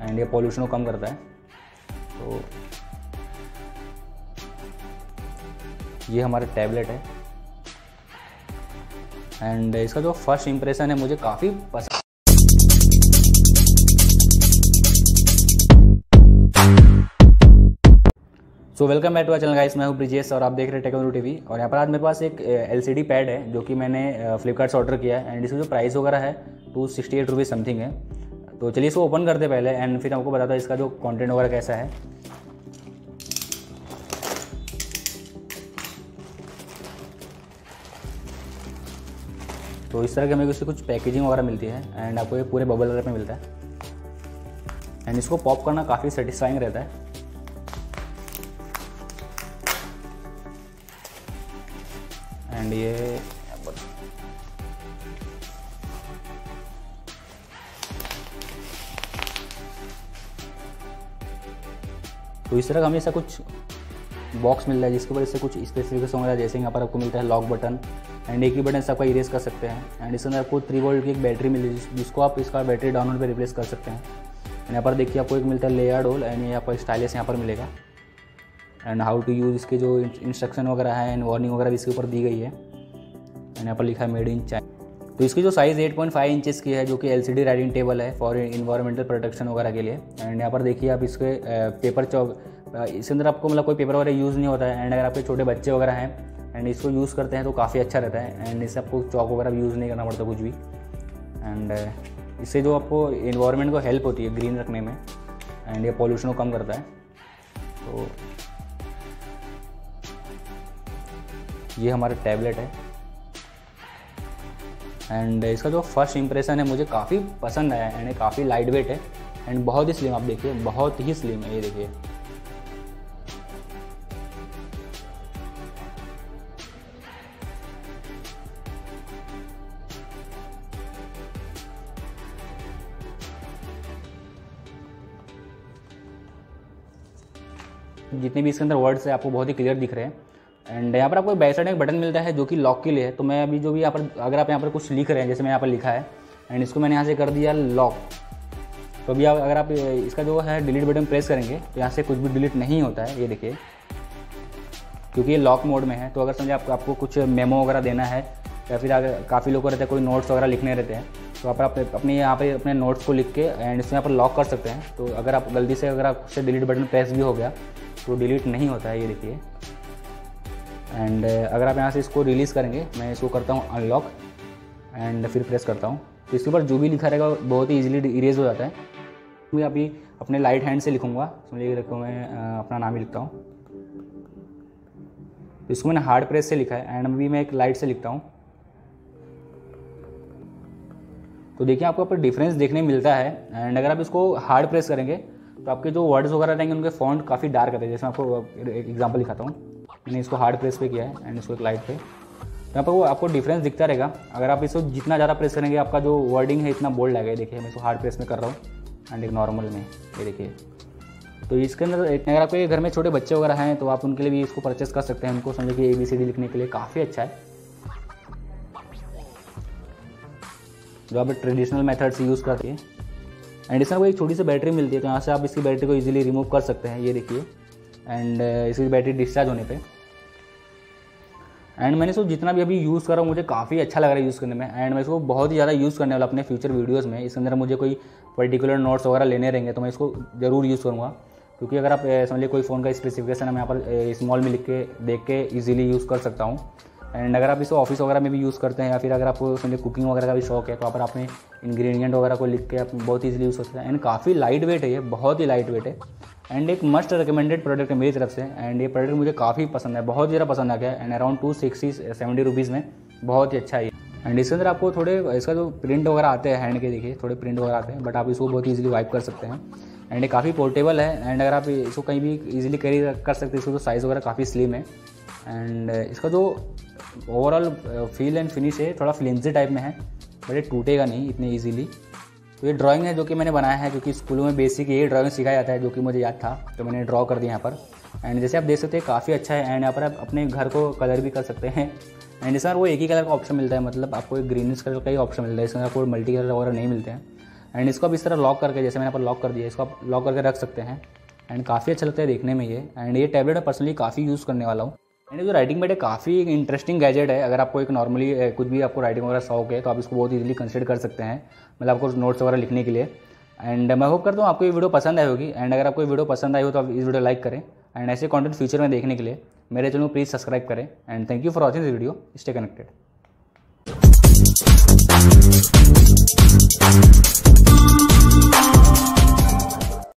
And ये pollution को कम करता है। तो ये हमारा टैबलेट है। एंड इसका जो फ़र्स्ट इम्प्रेशन है, मुझे काफ़ी पसंद so welcome back to our channel guys मैं हूँ ब्रिजेश और आप देख रहे हैं टेक्नोलॉजी टीवी और यहाँ पर आज मेरे पास एक एलसीडी पैड है, जो कि मैंने फ्लिपकार्ट से ऑर्डर किया है। एंड इसका जो प्राइस वगैरह है two sixty eight rupees something है। तो चलिए इसको ओपन करते पहले एंड फिर आपको बताता हूँ इसका जो कंटेंट वगैरह कैसा है। तो इस तरह की हमें इससे कुछ पैकेजिंग वगैरह मिलती है एंड आपको ये पूरे बबल रैप में मिलता है। एंड इसको पॉप करना काफ़ी सेटिस्फाइंग रहता है। एंड ये तो इस तरह का हमें ऐसा कुछ बॉक्स मिल रहा है जिसके ऊपर इससे कुछ स्पेसिफिकेशन वगैरह जैसे यहाँ पर आपको मिलता है लॉक बटन एंड एक ही बटन से आपका इरेज कर सकते हैं। एंड इसके अंदर आपको थ्री वोल्ट की एक बैटरी मिली है जिसको आप इसका बैटरी डाउनलोड पर रिप्लेस कर सकते हैं। एंड यहाँ पर देखिए आपको एक मिलता है लेयर डोल एंड ये आपका स्टाइलिस यहाँ पर मिलेगा। एंड हाउ टू यूज़ इसके जो इंस्ट्रक्शन वगैरह है एंड वार्निंग वगैरह भी इसके ऊपर दी गई है। एंड यहाँ पर लिखा है मेड इन चाइना तो इसकी जो साइज़ 8.5 इंचेस की है, जो कि एलसीडी राइडिंग टेबल है फॉर इन्वायरमेंटल प्रोटेक्शन वगैरह के लिए। एंड यहाँ पर देखिए आप इसके पेपर चौक इसके अंदर आपको मतलब कोई पेपर वगैरह यूज़ नहीं होता है। एंड अगर आपके छोटे बच्चे वगैरह हैं एंड इसको यूज़ करते हैं तो काफ़ी अच्छा रहता है। एंड इससे आपको चौक वगैरह यूज़ नहीं करना पड़ता कुछ भी। एंड इससे जो आपको इन्वायरमेंट को हेल्प होती है ग्रीन रखने में एंड ये पॉल्यूशन को कम करता है। तो ये हमारा टैबलेट है। एंड इसका जो फ़र्स्ट इंप्रेशन है, मुझे काफ़ी पसंद आया एंड काफ़ी लाइट वेट है। एंड बहुत ही स्लिम आप देखिए, बहुत ही स्लिम है, ये देखिए। जितने भी इसके अंदर वर्ड्स है, आपको बहुत ही क्लियर दिख रहे हैं। एंड यहाँ पर आपको बैक साइड एक बटन मिलता है जो कि लॉक के लिए है। तो मैं अभी जो भी यहाँ पर, अगर आप यहाँ पर कुछ लिख रहे हैं, जैसे मैं यहाँ पर लिखा है एंड इसको मैंने यहाँ से कर दिया लॉक तो अभी आप, अगर आप इसका जो है डिलीट बटन प्रेस करेंगे तो यहाँ से कुछ भी डिलीट नहीं होता है, ये देखिए। क्योंकि ये लॉक मोड में है तो अगर समझे आपको आपको कुछ मेमो वगैरह देना है, या फिर अगर काफ़ी लोग रहते हैं, कोई नोट्स वगैरह लिखने रहते हैं तो आप अपने यहाँ पे अपने नोट्स को लिख के एंड इसमें यहाँ पर लॉक कर सकते हैं। तो अगर आप गलती से, अगर आपसे डिलीट बटन प्रेस भी हो गया तो डिलीट नहीं होता है, ये देखिए। एंड अगर आप यहाँ से इसको रिलीज़ करेंगे, मैं इसको करता हूँ अनलॉक एंड फिर प्रेस करता हूँ। तो इसके ऊपर जो भी लिखा रहेगा, बहुत ही ईजिली इरेज हो जाता है। मैं अभी अपने लाइट हैंड से लिखूँगा। समझिए रखो मैं अपना नाम ही लिखता हूँ। तो इसको मैंने हार्ड प्रेस से लिखा है एंड अभी मैं एक लाइट से लिखता हूँ। तो देखिए आपको यहाँ पर डिफरेंस देखने मिलता है। एंड अगर आप इसको हार्ड प्रेस करेंगे तो आपके जो वर्ड्स वगैरह रहेंगे, उनके फॉन्ट काफ़ी डार्क रहते हैं। जैसे मैं आपको एक एग्ज़ाम्पल दिखाता हूँ। मैंने इसको हार्ड प्रेस पे किया है एंड इसको एक लाइट पे। तो यहाँ पर वो आपको डिफरेंस दिखता रहेगा। अगर आप इसको जितना ज़्यादा प्रेस करेंगे, आपका जो वर्डिंग है इतना बोल्ड आएगा। देखिए, मैं इसको हार्ड प्रेस में कर रहा हूँ एंड एक नॉर्मल में। ये देखिए। तो इसके अंदर अगर आपके घर में छोटे बच्चे वगैरह हैं तो आप उनके लिए भी इसको परचेस कर सकते हैं। उनको समझे कि ए बी सी डी लिखने के लिए काफ़ी अच्छा है। जो आप ट्रेडिशनल मेथड से यूज़ करते हैं एंड इसमें कोई एक छोटी सी बैटरी मिलती है तो यहाँ से आप इसकी बैटरी को इजीली रिमूव कर सकते हैं। ये देखिए। एंड इसकी बैटरी डिस्चार्ज होने पे। एंड मैंने इसको जितना भी अभी यूज़ कर रहा हूँ मुझे काफ़ी अच्छा लग रहा है यूज़ करने में। एंड मैं इसको बहुत ही ज़्यादा यूज़ करने वाला अपने फ्यूचर वीडियोज़ में। इसके अंदर मुझे कोई पर्टिकुलर नोट्स वगैरह लेने रहेंगे तो मैं इसको ज़रूर यूज़ करूँगा। क्योंकि अगर आप समझिए कोई फ़ोन का स्पेसिफिकेशन है मैं यहाँ पर स्मॉल में लिख के, देख के ईजिली यूज़ कर सकता हूँ। एंड अगर आप इसको ऑफ़िस वगैरह में भी यूज़ करते हैं या फिर अगर आपको समझे कुकिंग वगैरह का भी शौक है तो आप अपने इंग्रेडिएंट वगैरह को लिख के आप बहुत ईजिली यूज़ कर सकते हैं। एंड काफ़ी लाइट वेट है ये, बहुत ही लाइट वेट है। एंड एक मस्ट रिकमेंडेड प्रोडक्ट है मेरी तरफ़ से एंड ये प्रोडक्ट मुझे काफ़ी पसंद है, बहुत ज़्यादा पसंद आ गया and around two sixty seventy rupees में, बहुत ही अच्छा है एंड इसके अंदर आपको थोड़े, इसका जो प्रिंट वगैरह आते हैं हैंड के देखिए, थोड़े प्रिंट वगैरह आते हैं बट आप इसको बहुत ईजिली वाइप कर सकते हैं। एंड ये काफ़ी पोर्टेबल है एंड अगर आप इसको कहीं भी ईजिली कैरी कर सकते हैं, इसको तो साइज़ वगैरह काफ़ी स्लिम है। एंड इसका जो ओवरऑल फील एंड फिनिश है, थोड़ा फ्लिंजी टाइप में है बट ये टूटेगा नहीं, इतने ईजिली तो ये ड्राइंग है जो कि मैंने बनाया है, क्योंकि स्कूलों में बेसिक यही ड्राइंग सिखाया जाता है, जो कि मुझे याद था तो मैंने ड्रॉ कर दिया यहाँ पर। एंड जैसे आप देख सकते हैं, काफ़ी अच्छा है एंड यहाँ पर आप अपने घर को कलर भी कर सकते हैं। एंड इसमें वो एक ही कलर का ऑप्शन मिलता है मतलब आपको एक ग्रीनिश कलर का ही ऑप्शन मिलता है, इसमें आपको मल्टी कलर वगैरह नहीं मिलते हैं। एंड इसको आप इस तरह लॉक करके, जैसे मैंने पर लॉक कर दिया इसको आप लॉक करके रख सकते हैं। एंड काफ़ी अच्छा लगता है देखने में ये। एंड ये टैबलेट पर्सनली काफ़ी यूज़ करने वाला हूँ। एंड जो राइटिंग है काफ़ी इंटरेस्टिंग गैजेट है। अगर आपको एक नॉर्मली कुछ भी आपको राइटिंग वगैरह शौक है तो आप इसको बहुत ईजिली कंसिडर कर सकते हैं मतलब आपको नोट्स वगैरह लिखने के लिए। एंड मैं होप करता हूँ आपको ये वीडियो पसंद आई होगी। एंड अगर आपको ये वीडियो पसंद आई हो तो आप इस वीडियो लाइक करें। एंड ऐसे कंटेंट फ्यूचर में देखने के लिए मेरे चैनल को प्लीज़ सब्सक्राइब करें। And thank you for watching this video stay connected